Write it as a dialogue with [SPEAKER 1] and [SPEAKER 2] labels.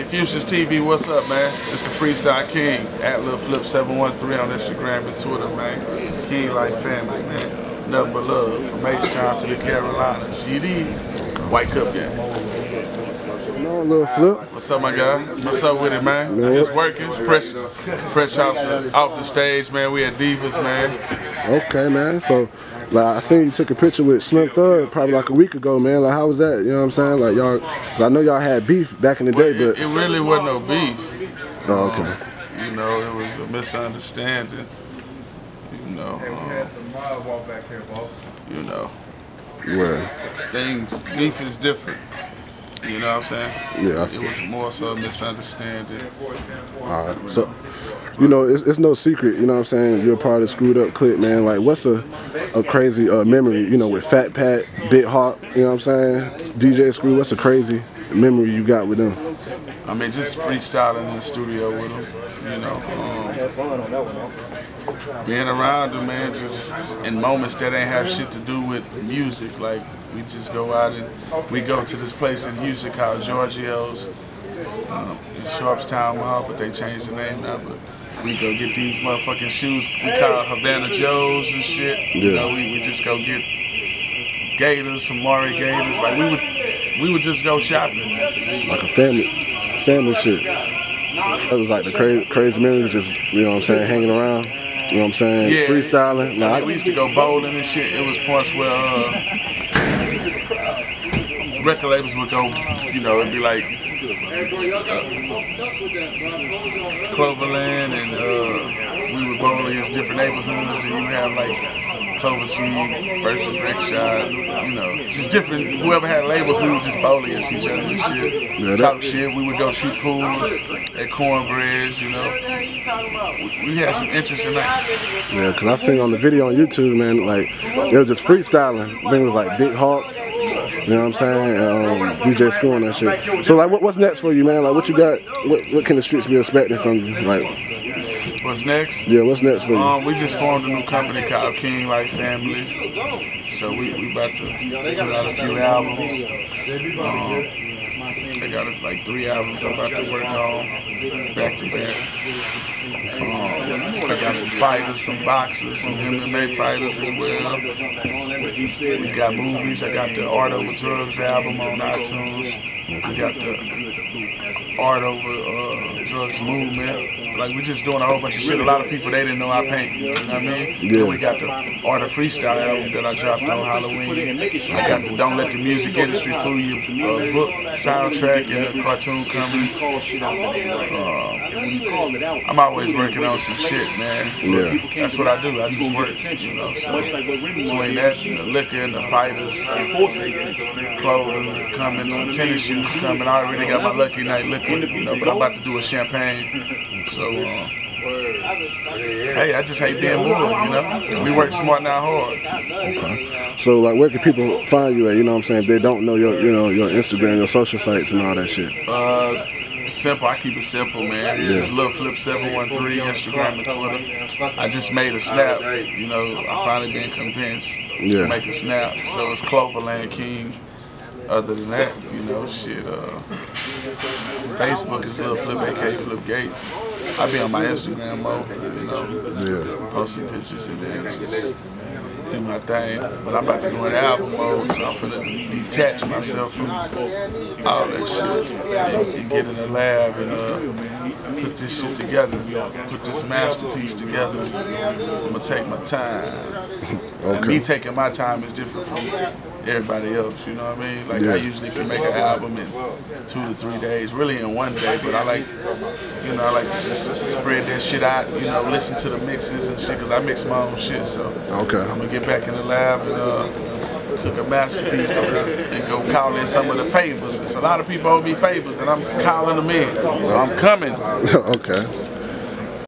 [SPEAKER 1] Fucious TV, what's up, man? It's the Freestyle King at Lil Flip 713 on Instagram and Twitter, man. King Life Family, man. Nothing but love from H-Town to the Carolinas. GD, White Cup game.
[SPEAKER 2] No, Lil Flip.
[SPEAKER 1] What's up, my guy? What's up with it, man?
[SPEAKER 2] Man.
[SPEAKER 1] Just working, fresh, fresh off the off the stage, man. We at Divas, man.
[SPEAKER 2] Okay, man. So, like, I seen you took a picture with Slim Thug probably like a week ago, man. Like, how was that? You know what I'm saying? Like, y'all, 'cause I know y'all had beef back in the day,
[SPEAKER 1] It,
[SPEAKER 2] but
[SPEAKER 1] it really wasn't no beef.
[SPEAKER 2] oh, okay.
[SPEAKER 1] You know, it was a misunderstanding. You know, um, you know,
[SPEAKER 2] Well,
[SPEAKER 1] things beef is different. You know what I'm saying?
[SPEAKER 2] Yeah,
[SPEAKER 1] It was more so a misunderstanding.
[SPEAKER 2] all right. So, you know, it's, it's no secret. You know what I'm saying? You're a part of the Screwed Up Click, man. Like, what's a a crazy uh, memory? You know, with Fat Pat, Big Hawk. You know what I'm saying? DJ Screw. What's a crazy memory you got with them?
[SPEAKER 1] I mean, just freestyling in the studio with them. You know, um, being around them, man, just in moments that ain't have shit to do with music. Like we just go out and we go to this place in Houston called Giorgio's. Um, in Sharpstown Mall, but they changed the name now. But we go get these motherfucking shoes. We call Havana Joe's and shit.
[SPEAKER 2] Yeah.
[SPEAKER 1] You know, we, we just go get Gators, some Mauri Gators. Like we would, we would just go shopping.
[SPEAKER 2] Like a family, family shit. It was like the crazy, crazy memories, just you know what I'm saying, hanging around. You know what I'm saying?
[SPEAKER 1] Yeah.
[SPEAKER 2] Freestyling. Nah,
[SPEAKER 1] I mean, we used to go bowling and shit. It was points where uh, record labels would go, you know, it'd be like uh, Cloverland and uh, we would bowl against different neighborhoods. Then you have like Cloverseed versus Rickshaw, you know, just different. Whoever had labels, we would just bowl against each other and shit.
[SPEAKER 2] Yeah, that-
[SPEAKER 1] Talk shit. We would go shoot pool at Cornbreads, you know. We, we had some interesting nights.
[SPEAKER 2] yeah, cause I seen on the video on YouTube, man, like it was just freestyling. I think it was like Big Hawk. You know what I'm saying? Um, DJ Screw and that shit. So like, what, what's next for you, man? Like, what you got? What, what can the streets be expecting from you? Like,
[SPEAKER 1] What's next?
[SPEAKER 2] yeah, what's next for you?
[SPEAKER 1] Um, we just formed a new company called King Life Family. So we, we about to put out a few albums. Um, I got like three albums I'm about to work on back to back. Um, I got some fighters, some boxers, some MMA fighters as well. We got movies. I got the Art Over Drugs album on iTunes. We got the Art Over uh, Drugs movement. Like we're just doing a whole bunch of shit. A lot of people they didn't know I paint. You know what I mean?
[SPEAKER 2] Yeah.
[SPEAKER 1] Then we got the Art of Freestyle album that I dropped on Halloween. I got the Don't Let the Music Industry Fool You uh, book soundtrack and a cartoon coming. Uh, I'm always working on some shit, man.
[SPEAKER 2] Yeah.
[SPEAKER 1] That's what I do. I just work. You know, so between that, the liquor and the fighters, clothing coming, some tennis shoes coming. I already got my lucky night liquor, you know, but I'm about to do a champagne. So, uh, hey, I just hate being bored, you know. We work smart, not hard.
[SPEAKER 2] Okay. So like, where can people find you at? You know what I'm saying? If they don't know your, you know, your Instagram, your social sites, and all that shit.
[SPEAKER 1] Uh, simple. I keep it simple, man. It's Lil Flip seven one three Instagram and Twitter. I just made a snap. You know, I finally been convinced
[SPEAKER 2] Yeah.
[SPEAKER 1] to make a snap. So it's Cloverland King. Other than that, you know, shit. Uh, Facebook is Lil Flip, aka Flip Gates. I be on my Instagram mode, you know,
[SPEAKER 2] Yeah.
[SPEAKER 1] posting pictures and then do my thing. But I'm about to go in album mode, so I'm finna detach myself from all that shit and get in the lab and uh, put this shit together, put this masterpiece together. I'm gonna take my time. And me taking my time is different from everybody else, you know what I mean? Like
[SPEAKER 2] Yeah.
[SPEAKER 1] I usually can make an album in two to three days, really in one day, but I like, you know, I like to just spread that shit out, you know, listen to the mixes and shit, cause I mix my own shit, so
[SPEAKER 2] Okay.
[SPEAKER 1] I'm gonna get back in the lab and uh, cook a masterpiece and, and go call in some of the favors. It's a lot of people owe me favors and I'm calling them in, so I'm coming.
[SPEAKER 2] okay.